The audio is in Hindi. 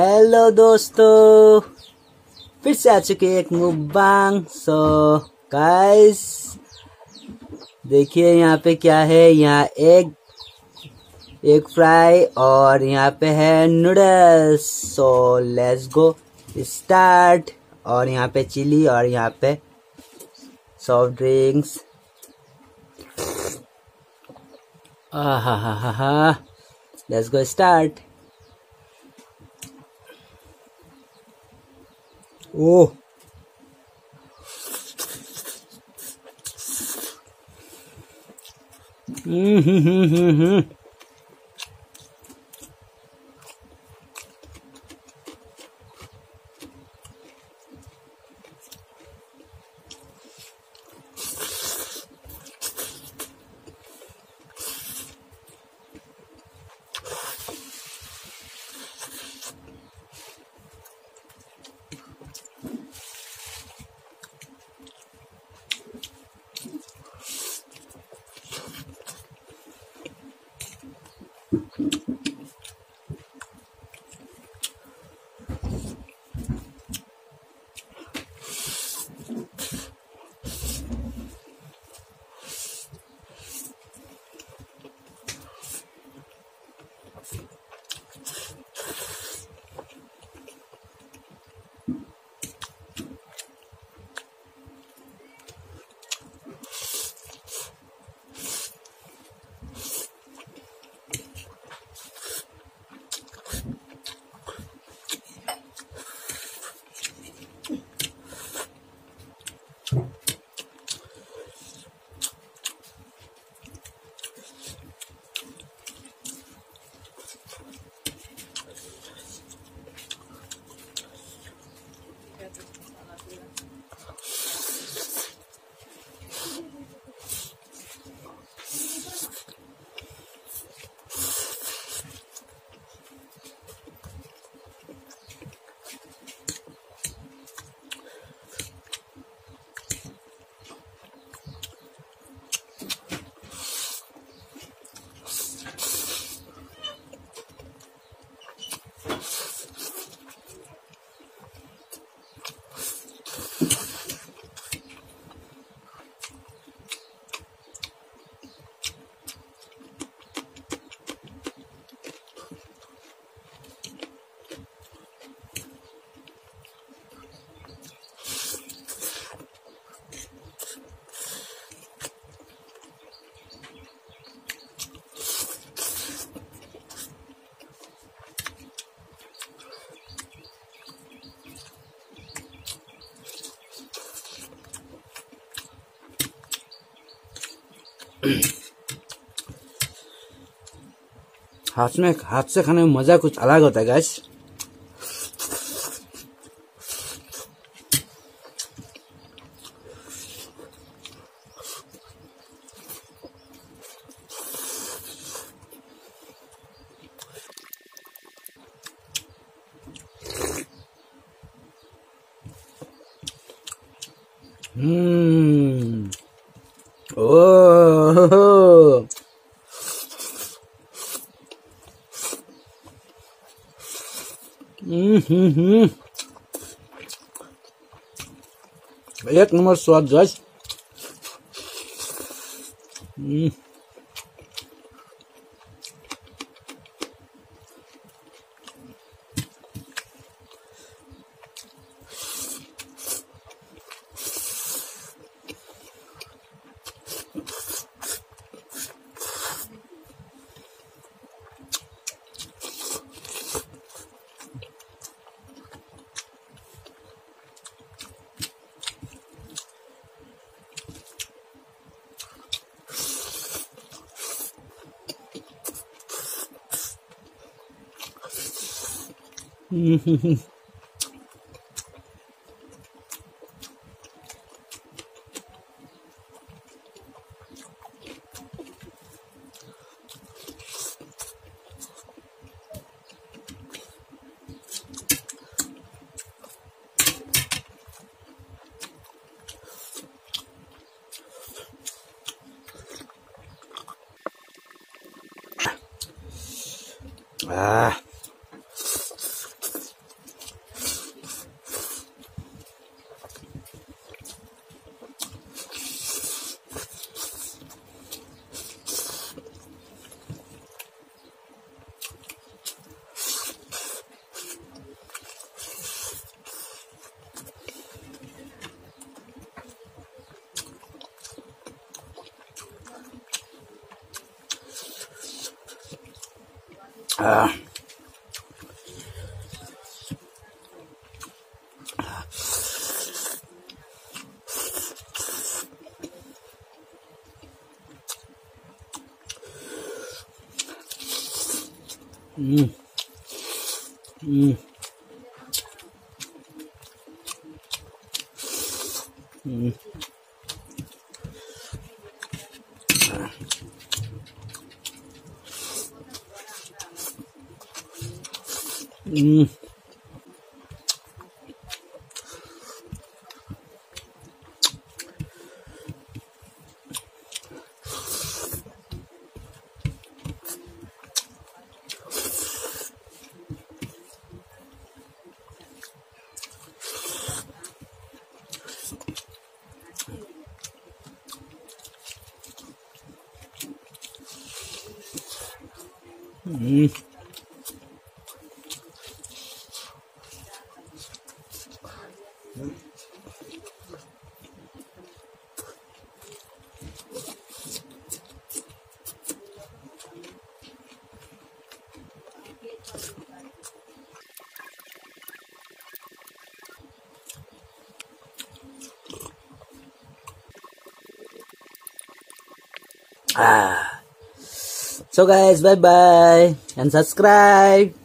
हेलो दोस्तों। फिर से आ चुके एक मुबांग सो। गाइस देखिए यहाँ पे क्या है। यहाँ एक एक फ्राई और यहाँ पे है noodles so let's go start और यहाँ पे चिली और यहाँ पे सॉफ्ट ड्रिंक्स हा हा हा हा लेट्स गो स्टार्ट 오. 음, हाथ में हाथ से खाने में मज़ा कुछ अलग होता है गैस हम्म। ओह Я к номер отжать. Mm-hmm. Mm-hmm. Ah. 嗯。嗯。嗯。嗯。 음. 음. Ah. So guys, bye bye and subscribe.